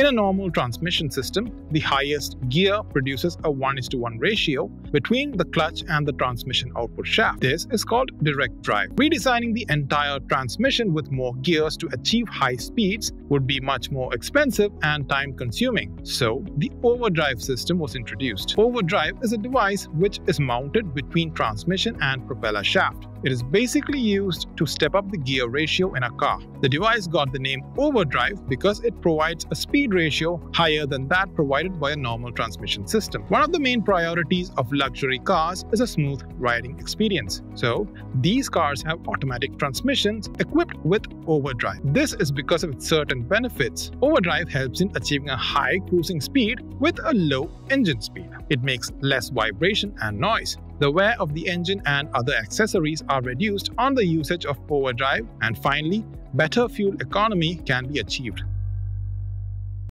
In a normal transmission system, the highest gear produces a 1 is to 1 ratio between the clutch and the transmission output shaft. This is called direct drive. Redesigning the entire transmission with more gears to achieve high speeds would be much more expensive and time consuming. So, the overdrive system was introduced. Overdrive is a device which is mounted between transmission and propeller shaft. It is basically used to step up the gear ratio in a car. The device got the name overdrive because it provides a speed ratio higher than that provided by a normal transmission system. One of the main priorities of luxury cars is a smooth riding experience. So, these cars have automatic transmissions equipped with overdrive. This is because of its certain benefits. Overdrive helps in achieving a high cruising speed with a low engine speed. It makes less vibration and noise. The wear of the engine and other accessories are reduced on the usage of overdrive, and finally, better fuel economy can be achieved.